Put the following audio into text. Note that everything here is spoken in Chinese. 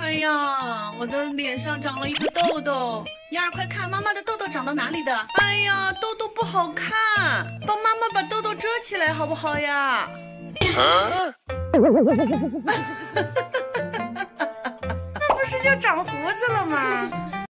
哎呀，我的脸上长了一个痘痘，丫儿快看妈妈的痘痘长到哪里的？哎呀，痘痘不好看，帮妈妈把痘痘遮起来好不好呀？那不是就长胡子了吗？